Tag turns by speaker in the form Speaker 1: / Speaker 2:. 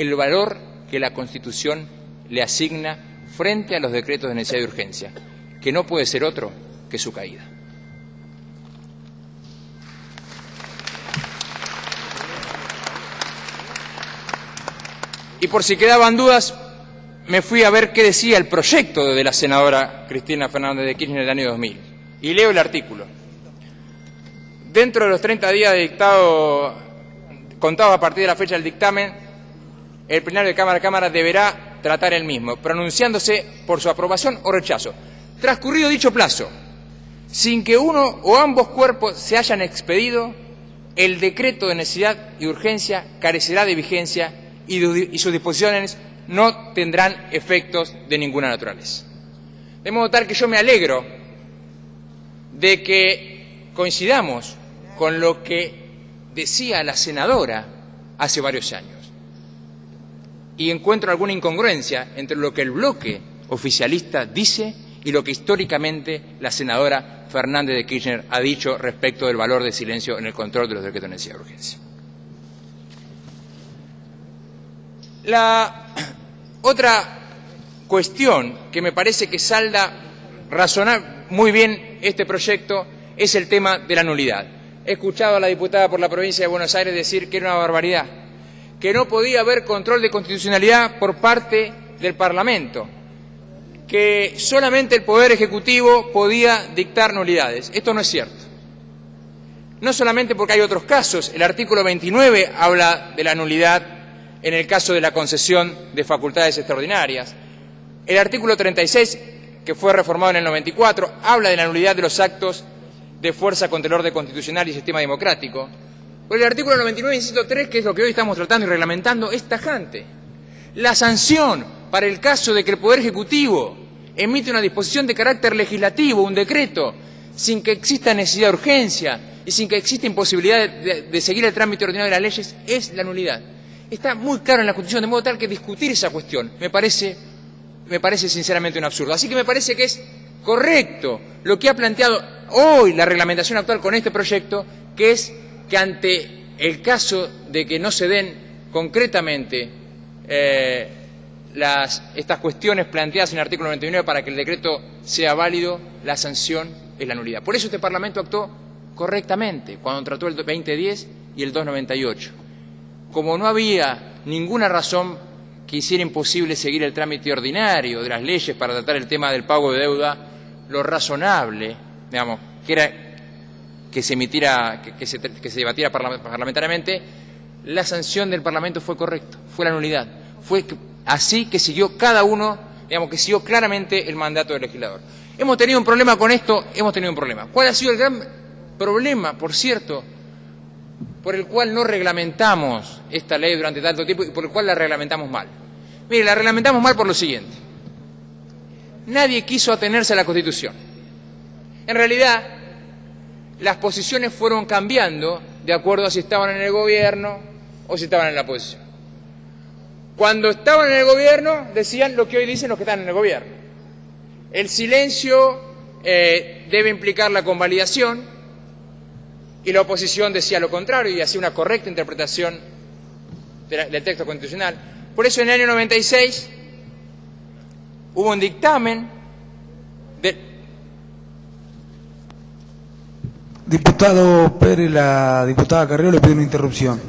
Speaker 1: el valor que la Constitución le asigna frente a los decretos de necesidad y urgencia, que no puede ser otro que su caída. Y por si quedaban dudas, me fui a ver qué decía el proyecto de la senadora Cristina Fernández de Kirchner en el año 2000. Y leo el artículo. Dentro de los 30 días de dictado, contados a partir de la fecha del dictamen, el plenario de Cámara a Cámara deberá tratar el mismo, pronunciándose por su aprobación o rechazo. Transcurrido dicho plazo, sin que uno o ambos cuerpos se hayan expedido, el decreto de necesidad y urgencia carecerá de vigencia y, sus disposiciones no tendrán efectos de ninguna naturaleza. De modo tal que yo me alegro de que coincidamos con lo que decía la senadora hace varios años. Y encuentro alguna incongruencia entre lo que el bloque oficialista dice y lo que históricamente la senadora Fernández de Kirchner ha dicho respecto del valor de silencio en el control de los decretos de necesidad de urgencia. La otra cuestión que me parece que salda razonar muy bien este proyecto es el tema de la nulidad. He escuchado a la diputada por la provincia de Buenos Aires decir que era una barbaridad, que no podía haber control de constitucionalidad por parte del Parlamento, que solamente el Poder Ejecutivo podía dictar nulidades. Esto no es cierto. No solamente porque hay otros casos, el artículo 29 habla de la nulidad en el caso de la concesión de facultades extraordinarias. El artículo 36, que fue reformado en el 94, habla de la nulidad de los actos de fuerza contra el orden constitucional y sistema democrático. Pero el artículo 99, inciso 3, que es lo que hoy estamos tratando y reglamentando, es tajante. La sanción para el caso de que el Poder Ejecutivo emite una disposición de carácter legislativo, un decreto, sin que exista necesidad de urgencia y sin que exista imposibilidad de, de seguir el trámite ordinario de las leyes, es la nulidad está muy claro en la Constitución, de modo tal que discutir esa cuestión me parece, me parece sinceramente un absurdo. Así que me parece que es correcto lo que ha planteado hoy la reglamentación actual con este proyecto, que es que ante el caso de que no se den concretamente eh, estas cuestiones planteadas en el artículo 99 para que el decreto sea válido, la sanción es la nulidad. Por eso este Parlamento actuó correctamente cuando trató el 2010 y el 298 como no había ninguna razón que hiciera imposible seguir el trámite ordinario de las leyes para tratar el tema del pago de deuda, lo razonable, digamos, que era que se emitiera, que, se, debatiera parlamentariamente, la sanción del Parlamento fue correcta, fue la nulidad. Fue así que siguió cada uno, digamos, que siguió claramente el mandato del legislador. Hemos tenido un problema con esto, hemos tenido un problema. ¿Cuál ha sido el gran problema, por cierto, por el cual no reglamentamos esta ley durante tanto tiempo y por el cual la reglamentamos mal. Mire, la reglamentamos mal por lo siguiente. Nadie quiso atenerse a la Constitución. En realidad, las posiciones fueron cambiando de acuerdo a si estaban en el gobierno o si estaban en la oposición. Cuando estaban en el gobierno decían lo que hoy dicen los que están en el gobierno. El silencio eh, debe implicar la convalidación, y la oposición decía lo contrario y hacía una correcta interpretación del texto constitucional. Por eso en el año 96 hubo un dictamen de...
Speaker 2: Diputado Pérez, la diputada Carrió le pide una interrupción.